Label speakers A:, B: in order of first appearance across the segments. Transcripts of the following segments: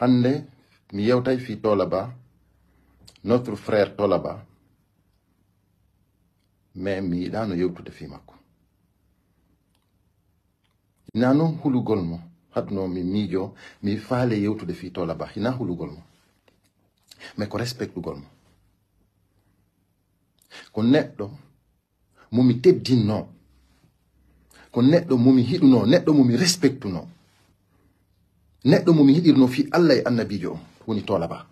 A: hande mi yewtay fi tolaba notre frère tolaba mais mi yiɗano yewtude fi makko ina noon hulugol mo hadno mi miijo mi faale yewtude fi tolaba. Hina hulugol mo mais ko respectugol mo ko neɗɗo momi teddinno ko neɗɗo momi hiɗuno neɗɗo momi respectuno neɗɗo momi hiɗirno fi allah e annabijo on woni tolaba.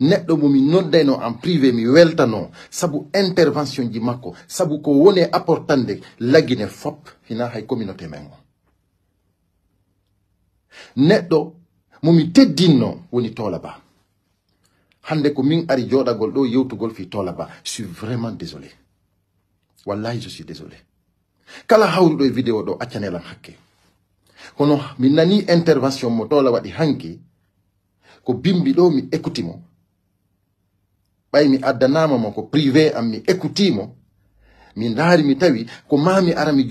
A: Neɗɗo momi noddayno en privé mi weltano sabu intervention ji makko sabu ko woni apportande laggine fop hina hay communauté men o. Neɗɗo momi teddinno woni tolaba. Hande ko min ari joɗagol ɗo yewtugol fi tolaba. Je suis vraiment désolé. Wallahi je suis désolé. Kala hawruɗo e vidéo ɗo accanelan hakke kono mi nani intervention mo? Tola ko mi mi mo ko privé am mi mi mi tawi ko ara mi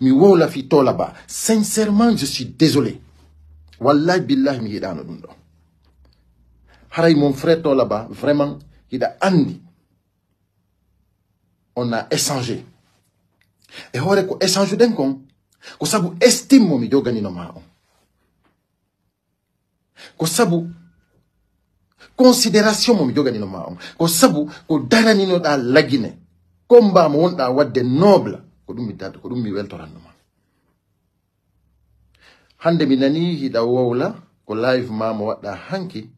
A: mi wowla fi tola sincèrement je suis désolé. Wallahi billahi mi yiɗano ɗum haray mon frère tola ba vraiment hiɗa andi on a échangé. E hoore ko échange ko sababu estime mo mi joganino ma kwa ko sabu considération mo mi joganino ma on ko sabu ko daraninoɗa lagine. Combat mo wonɗa wadde noble ko ɗum mi dada ko ɗum mi weltorannoma hande mi nani hiɗa wowla ko live ma mo waɗɗa hanki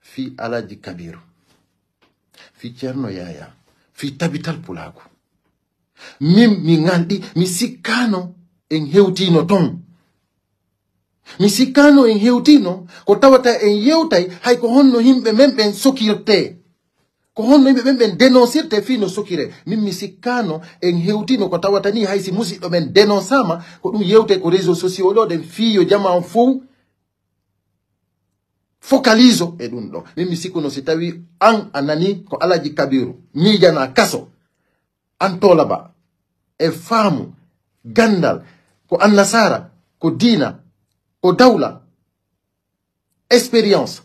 A: fi alaji kabiru. Fi ceerno yaya. Fi tabital pulaku min mi ngalɗi mi sikkano en hewtino ton mi sikkano en hewtino ko tawata en yewtay hay ko honno himɓe men ɓen sokirte. Ko honno yimɓe ɓen ɓen dénoncirte fi no sokire. Min mi sikkano en hewtino ko tawata ni hay si musidɗo men denonsama ko ɗum yewte ko réseau sociaux ɗo ɗen fiyo jama on fou focalise e ɗum ɗo min mi sikkuno si tawi an a nani ko alaji kabiru. Miijana kaso an tolaba e faamu gandal ko annasara ko diina ko dawla expérience.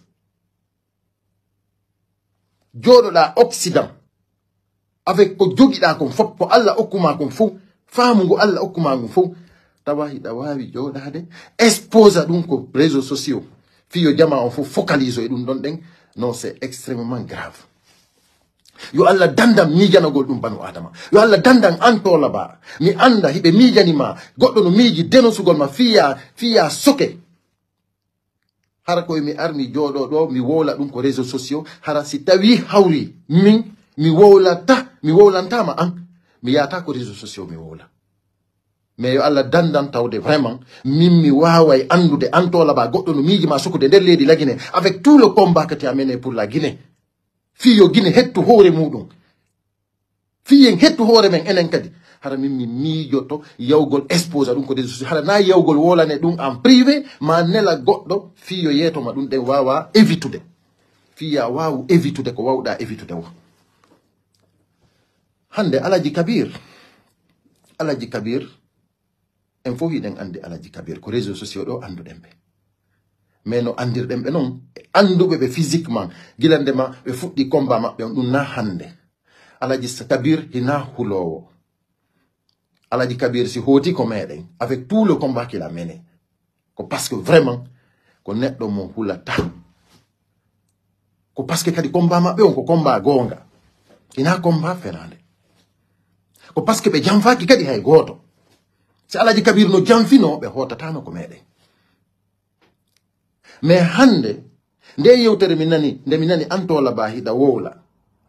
A: Occident avec ko jogiɗa kon fof ko allah okkuma kon fof faamu ngo allah okkuma ngon fof tawa hiɗa wawi joɗade sociaux. Fiyo jama on fof focalise e non c'est extrêmement grave yo allah dandam miijanagol ɗum banu adama. Yo allah dandan an tola ba. Mi anda hiɓe miijanima goɗɗo no miiji denosugol ma fiya fiya soke. Hara koye mi arni mi jooɗo ɗo mi wowla ɗum ko réseau sociaux. Hara si tawi hawri min mi wowlata mi wowlantama an mi yata ko réseau sociaux mi wowla mais yo allah dandan tawde vraiment min mi waway andude an ba. Goɗɗo no miiji ma sukude nder leydi lagine. Avec tout le combat que ti amene pour la fii yo gine hettu hoore muɗum. Fiyen hettu hoore men enen kadi. Hara min mi miijoto yawgol exposa ɗum ko réseau sociaux hara na yawgol wolane ɗum en privé ma nela goɗɗo fiyo yeetoma ɗum ɗen wawa évitude fiya wawu évitude ko wawɗa évitude wo hande alaji kabir alaji kabir en fof hiɗen andi alaji kabir ko réseau sociaux ɗo anduɗen ɓe. Mais no andirɗen ɓe noon anduɓe ɓe physiquement gila ndema ɓe fuɗɗi combat maɓɓe on ɗum na hande. Alaji kabir hina hulowo. Alaji kabir si hoti ko meɗen. Avec tout le combat qu'il a mené. Ko parce que vraiment ko neɗɗo mo hulata ko parce que kadi combat maɓɓe on ko combat gonga. Hina combat fenande ko parce que ɓe janfaki kadi hay goto. Si alaji kabir no janfino ɓe hotatano ko meɗen mais hande nde yewtere mi nani nde mi nani antola ba hiɗa wowla.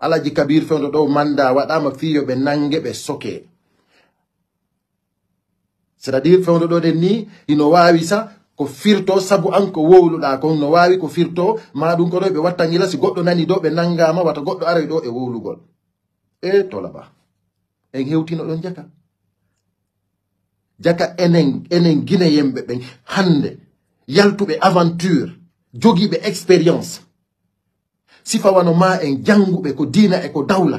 A: Alaji kabir fewdo ɗo manda waɗama fiyo ɓe nangue ɓe soke. C'est à dire fewdo ɗo ɗen ni ino wawi sa ko firto saabu an ko wowluɗa kon no wawi ko firto ma ɗum ko ɗo ɓe watta gila si goɗɗo nani ɗo ɓe nangama wata goɗɗo aray ɗo e wowlugol. E tolaba en hewtino ɗon jaka. Jaka enen enen guine yemɓe ɓen. Hande yaltuɓe aventure jogiiɓe expérience sifawano ma en janguɓe ko dina e ko dawla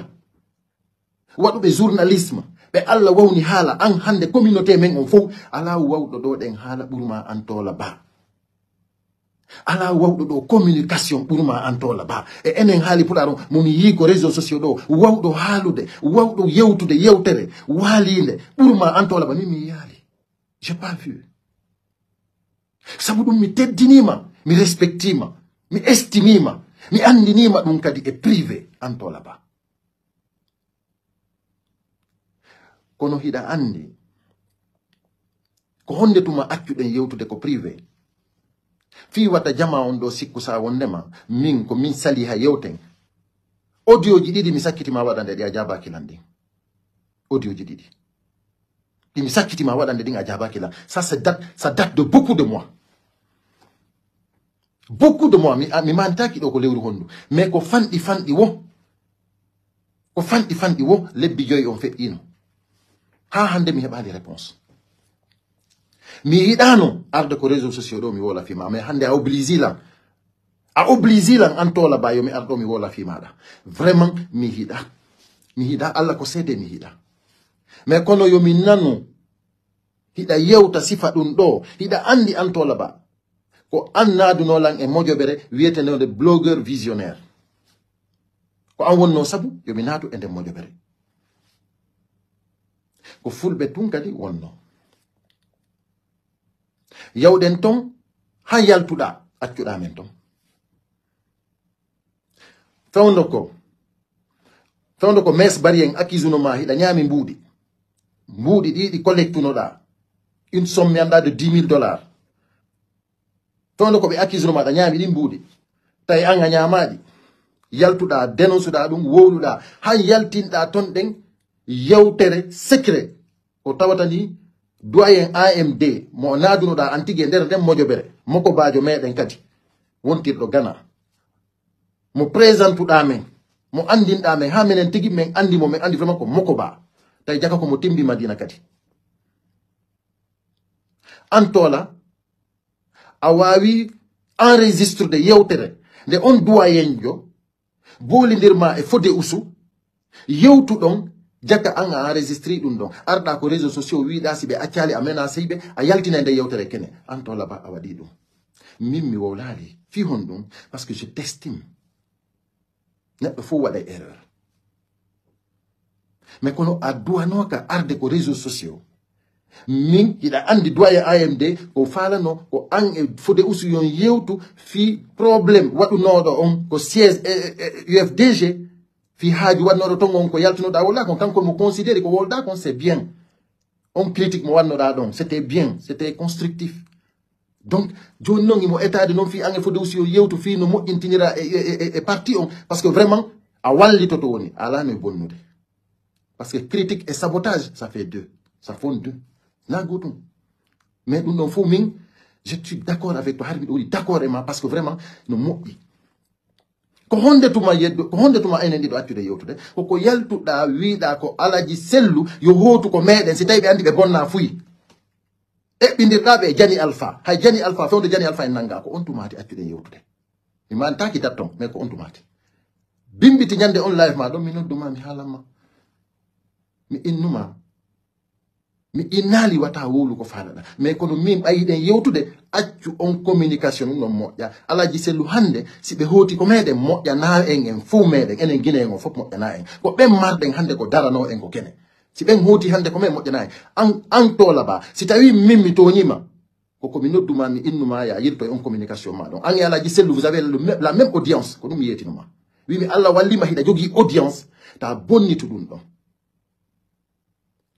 A: waɗuɓe journalisme ɓe allah wawni haala an hande communauté men on fof ala wawɗo ɗo ɗen haala ba. Ala wawɗo ɗo communication ɓurma an tola ba. E enen haali puɗa ɗon momi ko réseau sociaux ɗo wawɗo haalude wawɗo yewtude yewtere waalinde ɓurma an ba. Min mi yaali j'ai pas vu sabu ɗum mi teddinima mi respectima mi estimima mi andinima ɗum kadi e privé an tola ba kono hiɗa andi ko honde tuma accuɗen yewtude ko privé fi wata jama on ɗo sikku sa wondema min ko min sali ha yewten audio ji ɗiɗi mi sakkitima waɗande ɗi a jabakilan ɗin audio ji ɗiɗi ça ça date ça date de beaucoup de mois. Beaucoup de mois. Mi, mi mantaki ɗo ko lewru mais ko fanɗi fanɗi wo. Ko fanɗi fanɗi wo lebbi joyi on feƴƴino ha hande mi heɓali réponse. Mi yiɗano arde ko réseau sociaux mi wola fima. Mais hande a oblige lan a oblige lan an tola ba yomi arɗo mi fimaɗa vraiment mi hiɗa mi hiɗa allah ko seede mi mais kono yomi nanu hiɗa yewta sifa ɗum ɗo hiɗa andi an tolaba ko an nadunolan e mojoɓere wiyetenode blogueur visionnaire. Ko an wonno sabu yomi naatu e nden mojoɓere ko fulɓe tun kadi wonno. Yawɗen ton ha yaltuɗa accuɗamen ton. Fewdo ko fewdo ko mes bari en accisuno ma hiɗa ñaami mbuuɗi. mbuuɗi ɗi ɗi collectunoɗa une somme mi annda de 10 000 dollars fewde ko ɓe accusino maɗa ñaami ɗin mbuuɗi. Tawi an a ñamaɗi yaltuɗa dénonceɗa ɗum wowluɗa han yaltinɗa ton ɗen yewtere secret. O tawata ni doyen amd mo naadunoɗa an e nder nden mojobere moko baajo meɗen kadi. Wontirɗo gana. Mo présentuɗa men mo andinɗa men ha minen tigi min andimo min andi vraiment ko moko baa. tawi jaka komo timbi madina kadi. An tola a wawi enregistre de yewtere nde on duwayenjo bolidirma e fode usu yewtuɗon jakka an a enregistri ɗum ɗon. Arɗa ko réseau sociaux wiɗa si ɓe accali a menacey ɓe a yaltina nde yewtere kene. An tola ba a waɗi ɗum. Min mi wowlali fi hon ɗum par ce que je testime. Neɗɗo fof waɗa erreur. Mais kono a duwanoka arde ko réseau sociaux. Min hiɗa andi doyen amd ko falano ko an e fode usu yon yewtu fi probléme waɗunoɗo on ko siège ufdg fi haaju wannoɗo ton on ko yaltunoɗa wolda kon kanko mo considéré ko wolda kon c'est bien. On critique mo wannoɗa ɗon c'était bien c'était constructif. Donc joni noon imo étade noon fi an e fode usi yo yewtu fi no moƴƴintinira e parti on par ce que vraiment a wallito to woni ala no e bonnude par ce que critique et sabotage ça fait deux. Ça font deux. Na gotum mais ɗon fof min je suis d' accord avec to har miɗo waɗi d' accord e ma par ce que vraiment no moƴƴi ko honde tuma yeddo ko honde tuma enen ɗiɗo accude yewtude koko yaltuɗa wiɗa ko alaji sellu yo hootu ko meɗen si tawi ɓe andi ɓe bonna fuyi. Eɓɓidirɗaɓe e jani alpha. Hay jani alpha fewde jani alpha nanga ko on tumati accude yewtude mi mantaki datton mais ko on tumati bimbiti on live ma ɗon mi mi innuma. Mi innali wata wolu ko faalaɗa mais kono min ɓayiɗen yewtude accu on communication ɗum moƴƴa alaji sellu hande si ɓe hoti ko meɗen moƴƴana en en fuu meɗen enen guine en o fof moƴƴana en ko ɓen marɗen hande ko darano en ko kene. Si ɓen hooti hande ko men moƴƴana en an an tola ba si tawi min mi toñima koko mi nodduma mi innuma ya yirto e on communication ma ɗon an alaji sellu vous avez la même audience ko ɗum yetinuma wimi allah wallima hiɗa jogi audience ta bonnitu ɗum ɗon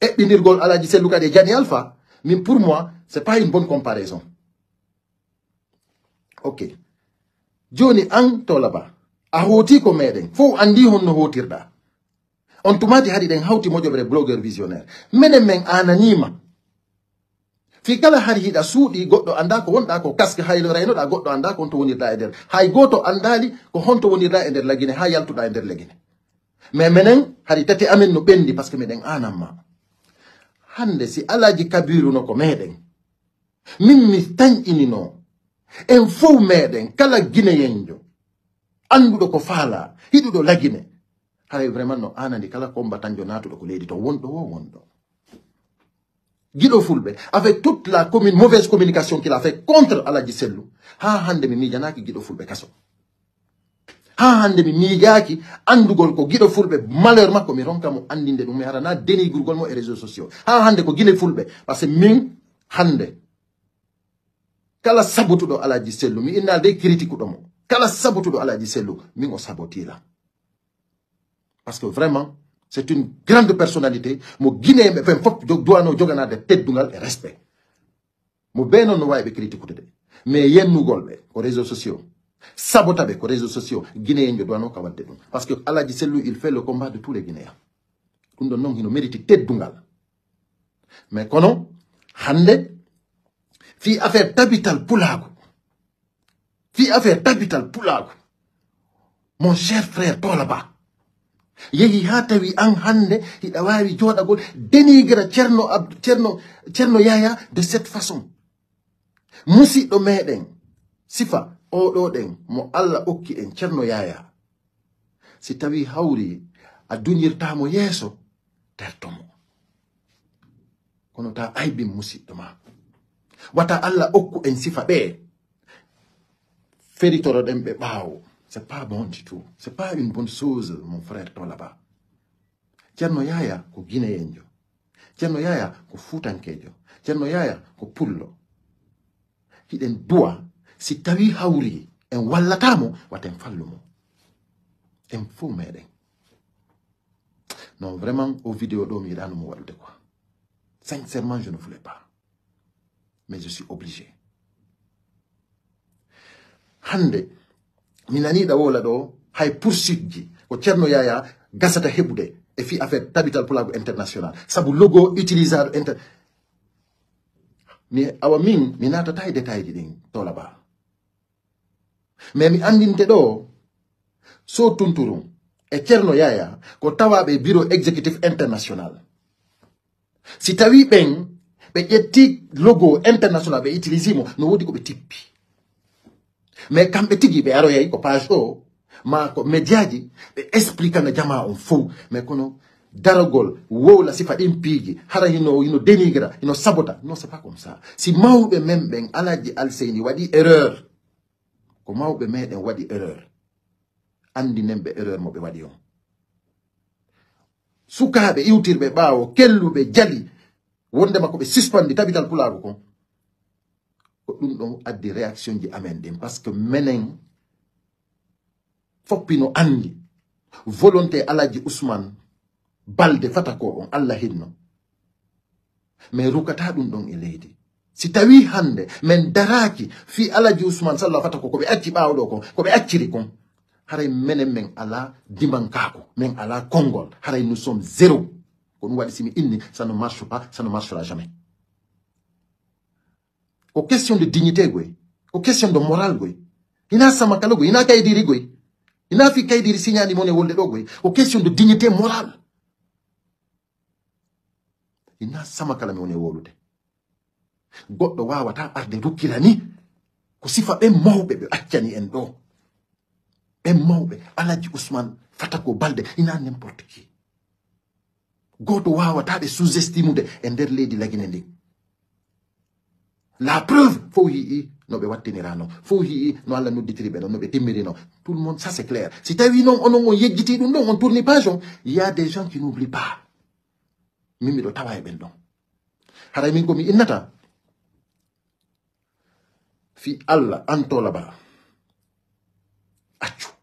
A: eɓɓinirgol alaji sellu kadi e jani alpha min pour moi c'est pas une bonne comparaison. Ok. Joni an tolaba. A hooti ko meɗen fof andi honno hotirɗa on tumati haɗi ɗen hawti moƴoɓere blogueur visionnaire. Minen ananima fi kala hari hiɗa suuɗi goɗɗo anda ko wonɗa ko kaske haylo raynoɗa goɗɗo anda ko honto wonirɗa e hay goto andali ko honto wonirɗa e lagine ha yaltuɗa e nder lagine. Mais minen hari tati amin no ɓendi par ce que miɗen ananma hande si alaji kabiru no ko meɗen min mi tañƴinino en fof meɗen kala guineyenjo anduɗo ko faala hiɗuɗo lagine. Haray vraiment no anandi kala kombatanjo natuɗo ko leydi to wonɗo wo wonɗo guiɗo fulɓe avec toute la commune, mauvaise communication qu'il a fait contre alaji sellu. Ha hande mi mijanaki guiɗo fulɓe kaso ha hande mi miijaki andugol ko guiɗo fulɓe malheur makko mi ronka mo andinde ɗum mi harana dénigrugol mo e réseau sociaux. Ha hande ko guine fulɓe par ce que min hande. Kala sabotuɗo alaji sellu mi innalde critique ɗo mo. Kala sabotuɗo alaji sellu min o sabotira. Par ce que vraiment c'est une grande personnalité. Mo guineɓe fen fof duwano joganade teddungal e respect. Mo be noon no wawi ɓe critique de. Mais yennugol ɓe ko réseau sociaux sabota ɓe ko réseau sociaux guinéen jo duwano ka wadde ɗum par ce que alaji sellu il fait le combat de tous les guinéens. Ɗum ɗon noon hino mérite teddungal mais kono hande fi affaire tabital pulago fi affaire tabital pulago mon cher frère tola ba yehi ha tawi an hande hiɗa wawi joɗagol dénigra ceerno ceerno ceerno yaya de cette façon. Musidɗo sifa oɗo ɗen mo allah okki en ceerno yaya. Si tawi hawri a duñirtamo yeeso tertomo. Kono ta aybin musidɗo ma. Wata allah okku en sifa ɓe feritoroɗen ɓe ɓaawo. C'est pas bon du tout c'est pas une bonne chose mon frère to là-bas. Ceerno yaya ko guinéyenjo ceerno yaya ko fuutankejo ceerno yaya ko pullo. Hiɗen duwa si tawi hawri en wallatamo waten fallumo en fo meɗen non vraiment au vidéo ɗo mi yiɗanumo waɗude quoi. Sincèrement je ne voulais pas. Mais je suis obligé. Hande mi naniɗa wola ɗo hay poursuite ji ko ceerno yaya gasata heɓude e fi affaire tabital pulago international saabu logo utilisado inter mi awa min mi natata e détail ji ɗin tola ba mais mi andinte ɗo so tunturum e ceerno yaya ko tawaɓe bureau exécutif international. Si tawi ɓen ɓe ƴetti logo international ɓe utilisimo no wodi ko ɓe tippi mais kamɓe tigi ɓe aroyay ko page o ma ko médiaji ɓe explicana jama on fo mais kono daragol wowla sifa ɗin piiji hara hino hino dénigra hino sabota. Non c'est pas comme ça. Si mawɓe men ɓen alaji alseyni waɗi erreur ko mawɓe meɗen waɗi erreur. Andinen ɓe erreur mo ɓe waɗi on. Sukaɓe iwtirɓe ɓaawo kelluɓe jali. Wondema koɓe suspendi tabital pulaaru kon. Ko ɗum ɗon addi réaction ji amen ɗin par ce que menen foppino andi volonté alaji ousmane balde fata ko on allah hinno mais rukata ɗum ɗon e leydi. Si tawi hande min daraki. Fi alaji usman sallah fata ko koɓe acci ɓawɗo kon koɓe acciri kon haray menen min ala dimankako min ala kongol. Haray nous sommes zéro ko ɗum waɗi simi inni ça ne marche pas ça ne marchera jamais ko question de dignité goy ko question de moral goy ina sama kala goy ina kaydiri goy ina fi kaydiri signani mon e wolde ɗo goy ko question de dignité morale. Ina sama kala mi wolude goɗɗo wawata arde rukkira ni ko sifa ɓen mawɓe ɓe accani en ɗo. Ɓen mawɓe alaji ousmane fata ko balde ina n'importe qui goto wawata ɓe sous estimude e nder leydi lagine ndin la preuve fo yii no ɓe wattinirano fo yii no allah nodditiri ɓe ɗon no ɓe timmirino. Tout le monde ça c'est clair. Si tawi noon onon on yejjiti ɗum ɗon on tourni page on il y a des gens qui n'oublie pas. Min miɗo tawa e ɓen ɗon haray min komi innata fi allah antola ba. Accu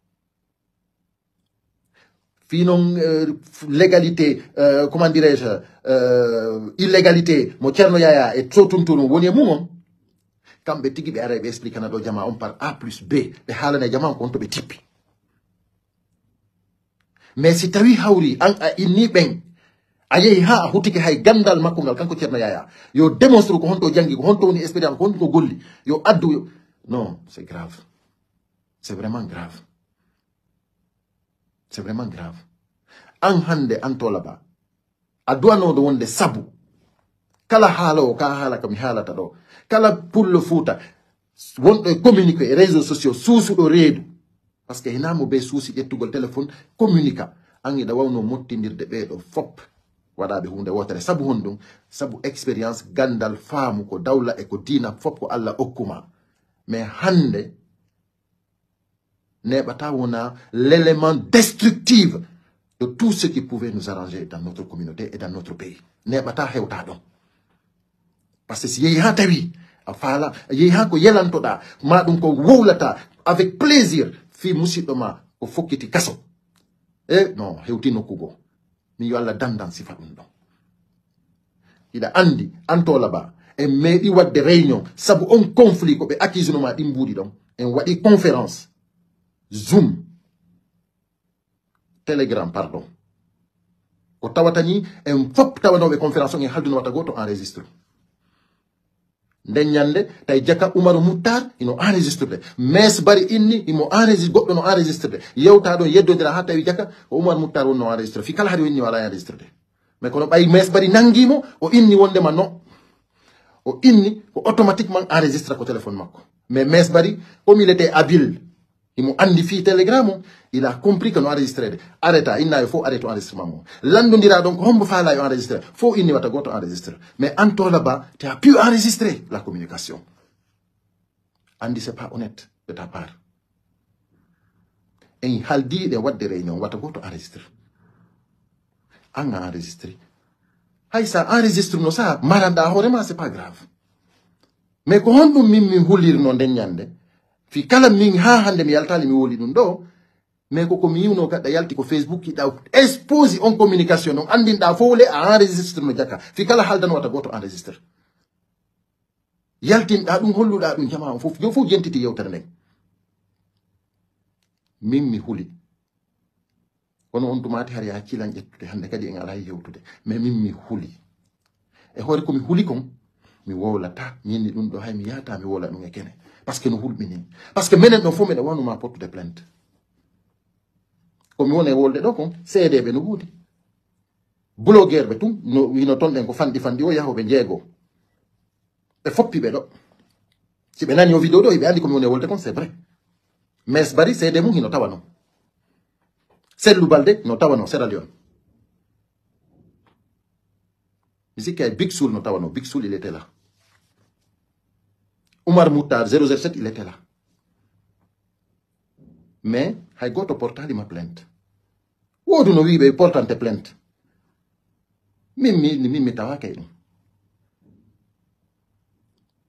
A: fi noon euh, légalité euh, comment dirais je euh, illégalité mo ceerno yaya e sotuntunu woni e mum on kamɓe tigi ɓe ara ɓe jama on par a plus b. Ɓe haalana jama ko on to mais si tawi hawri a inni a yehi ha a hutike hay gandal makko ngal kanko ceerno yaya. Yo démonstre ko honto jangi ko honto woni expérience ko honto ko golli. Yo addu non c'est grave. C'est vraiment grave. C'est vraiment grave. An hande an tolaba a duwanoɗo wonde sabu. Kala haala o ka haala komi haalata ɗo. Kala pullo fuuta. Wonɗo e communique e réseau sociaux suusuɗo reedu. Par ce que hinamo be suusi ƴettugol téléphone communica an iɗa wawno mottidirde ɓeeɗo fop. Waɗaɓe hunde wotere sabu hon sabu expérience gandal faamu ko dawla e ko dina fop ko allah okkuma. Mais hande wona l'élément destructive de tout ce qui pouvait nous arranger dans notre communauté et dans notre pays. Neɓata hewta ɗon par ce que si yehi a faala yehi ko yelantoɗa ma ko avec plaisir fi musidɗo ma ko kaso. E non hewti nokkugo mi yo allah dandan sifa ɗum ɗon iɗa andi antola ba en meeɗi wadde réunion sabu on conflit ko ɓe accuse noma ɗin mbuuɗi ɗon en waɗi conférence zoom telegram pardon. Ko tawata ni en fop tawanoɓe conférence on en halduno watta goto enregistre nden ñande tawi jaka oumaru moutar ino enregistrede mes bari inni imo enregistre goɗɗo no enregistrede yewta ɗon yeddodira ha tawi jaka o oumaru moutar wonno enregistre. Fi kala haɗi o inni wala enregistrede mais kono ɓayi mes bari nangimo o inni wondema non o inni ko automatiquement enregistre ko téléphone makko. Mais mes bari comme il était habile imo andi fi telegram il a compris que no enregistrede arrêta innayo fof arrêté enregistrement mum landodira donc hombo faala yo enregistré. Fof inni watta goto mais an to là-bas tu as pu enregistrer la communication. Andi c'est pas honnête de ta part. En haldiɗe wadde réunion watta goto enregistré an a enregistré. Hay sa enregistre no sa maranɗa hoorema c'est pas grave. Mais ko honɗum min min hulirno nden fi kala min ha hande mi yaltali mi woli ɗum ɗo mais koko mi yiwno gaɗɗa yalti ko facebook yiɗa expose on communication on andinɗa fo wole a enregistre no jaka. Fi kala haldan wata goto enregistre yaltinɗa ɗum holluɗa ɗum jama on fof yo fof jentiti yewtere nden min mi huli. Kono on tumati har ya hakkilan ƴettude hande kadi en ala yewtude mais min mi huli. E hoore komi huli kon mi wowlata ñinni ɗum ɗo hay mi yata mi wola ɗum e kene par ce que no hulɓini par ce que minen ɗon fof miɗa wannuma portude plainte. Komi woni e wolde ɗo kon seedeɓe no wuudi blogueur ɓe tun no wino ton ɗen ko fanɗi fanɗi o yahoɓe jeego ɓe foppi ɓe ɗo. Si ɓe nani o vidéo ɗo hiɓe andi komi woni e wolde kon c'est vrai. Mais bari seede mum hino tawa non sellu balde no tawa no sera lion mi sikki ay big soul no tawa no big soul il était là. Oumar Moutar 007 il était là. Mais hay goto portalima plainte. Wodu no wiɓe portante plainte. Min mi min mi tawaka e ɗum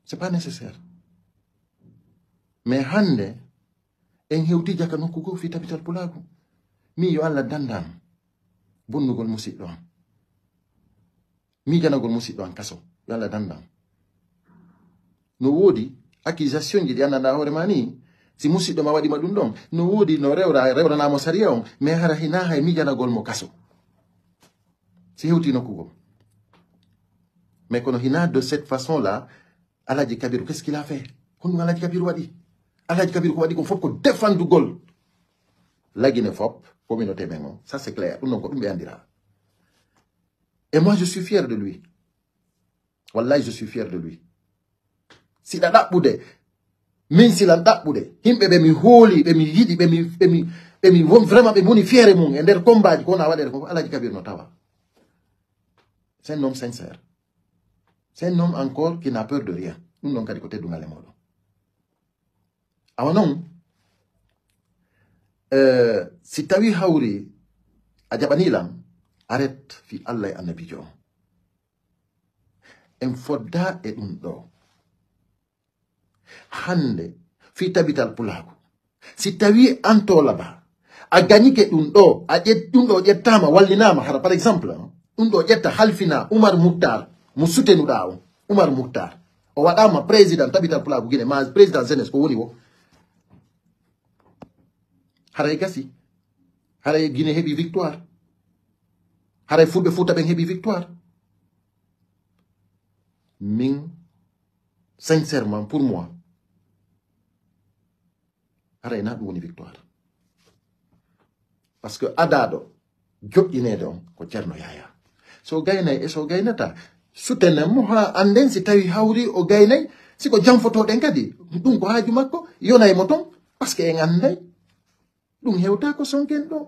A: c'est pas nécessaire. Mais hande en hewti jaka nokku goo fi tabital pulaku mi yo allah dandan. Bonnugol musidɗo am mijanagol musidɗo an kaso yo allah dandan no woodi accusation ji ɗi anndanɗa hoore ma si ma waɗima ɗum ɗon no woodi no rewra mais hara hina hay kaso. Si hewti nokkugol mais kono hina de cette façon là alaji kabiru qu'est ce qu'il a fait honɗum alaji kabiru waɗi alaji kabiru ko waɗi kon fof ko défendugol lagine fop communauté ça c'est clair ɗum ɗum et moi je suis fier de lui. Wallahi je suis fier de lui siɗa ɗaɓɓude min silan ɗaɓɓude yimɓe ɓe mi hooli ɓe mi yiɗi ɓe mi vraiment ɓe moni fiere mum e nder combat ji ko wona waɗede ko alaji kabir no tawa. C'est un homme sincère. C'est un homme encore qui n'a peur de rien. Ɗum ɗon kadi ko teddungal e moɗon. Awa noon uh, si tawi hawri a jaɓanilam aret fi allah e annabijo on en fodda e ɗum ɗo hande fi tabital pulaku. Si tawi an tolaba a gañike ɗum ɗo a ɗum ɗo ƴettama wallinama hara par exemple ɗum ɗo ƴetta halfina umar muktar mo sutenuɗa o oumar muktar o waɗama président tabital pulaku guine ma président jeunesse ko woni wo haray gasi haray guine heɓi victoire? Haray fulɓe fuuta ɓen heɓi victoire? Min sincèrement pour moi haray na ɗum woni victoire. Par ce que adaɗo joƴƴineede on ko ceerno yaya. So gaynay e so gaynata sutenen mo ha anden si tawi hawri o gaynay siko janfotoɗen kadi ɗum ko haaju makko yonay mo ton par ce que en anday ɗum hewta ko sonken ɗo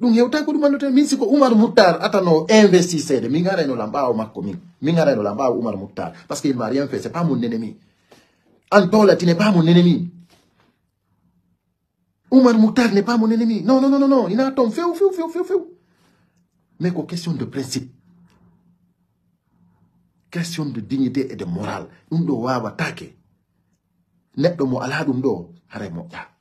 A: ɗum hewta ko ɗum annoten min siko oumar mouttar atano investisede min arayno lam ɓawo makko min. Min arayno lam ɓawo oumar mouttar par ce que il m'a rien fait c'est pas mon ennemi. An tolati pas mon ennemi Oumar Moutar n'est pas mon ennemi. Non, non, non, non, non. Il a ton feu, feu, feu, feu, feu. Mais quoi, question de principe. Question de dignité et de morale. Nous devons hare mo ya.